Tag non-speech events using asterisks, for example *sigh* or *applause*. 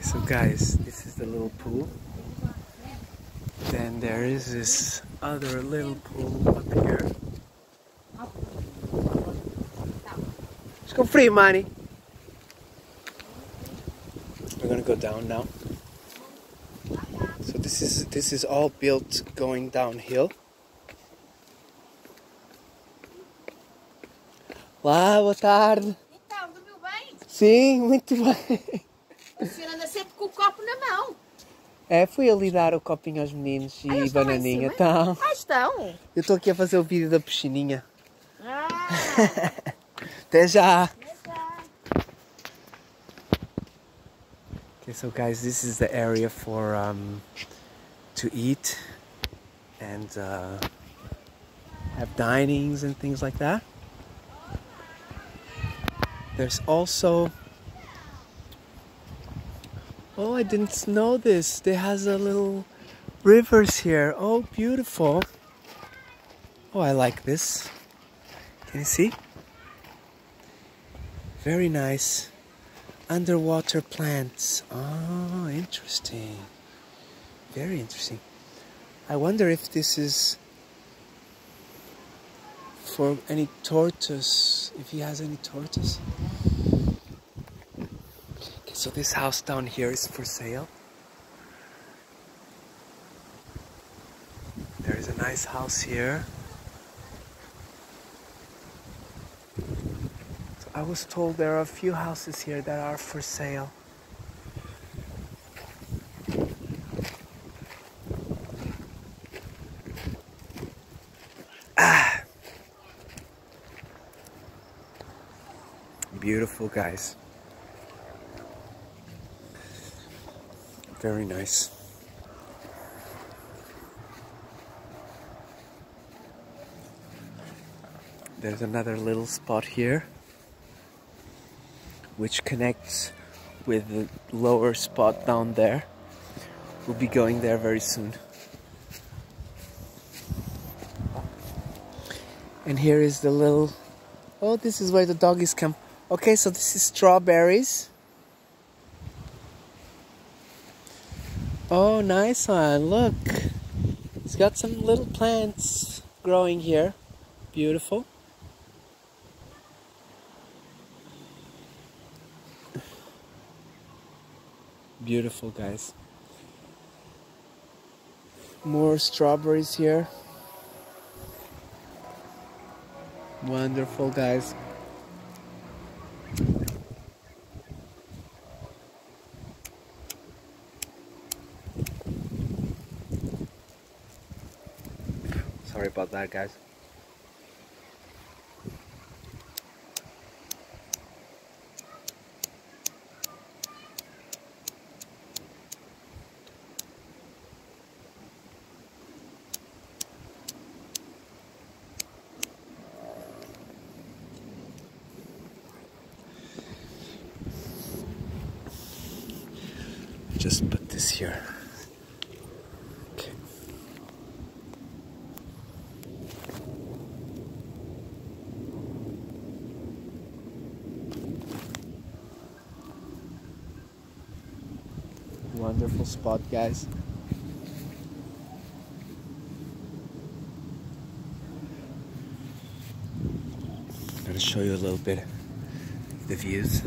So guys, this is the little pool. Then there is this other little pool up here. Let's go free, money. We're gonna go down now. So this is this is all built going downhill. Olá, boa tarde. Então, dormiu bem? Sim, muito bem. Com o copo na mão. É, fui ali dar o copinho aos meninos e Ah, estão bananinha. Então, Ah, estão. eu estou aqui a fazer o vídeo da piscininha. Ah, *laughs* Até já. Okay, so guys, this is the area for um, to eat and uh, have dinings and things like that. There's also oh, I didn't know this. There has a little rivers here. Oh, beautiful. Oh, I like this. Can you see? Very nice underwater plants. Oh, interesting. Very interesting. I wonder if this is for any tortoise, if he has any tortoise. So this house down here is for sale. There is a nice house here. So I was told there are a few houses here that are for sale. Ah. Beautiful guys. Very nice. There's another little spot here which connects with the lower spot down there. We'll be going there very soon. And here is the little. Oh, this is where the doggies come. Okay, so this is strawberries. Oh, nice one. Look. It's got some little plants growing here. Beautiful. Beautiful, guys. More strawberries here. Wonderful, guys. Sorry about that, guys. Just put this here. Wonderful spot, guys. I'm gonna show you a little bit the views.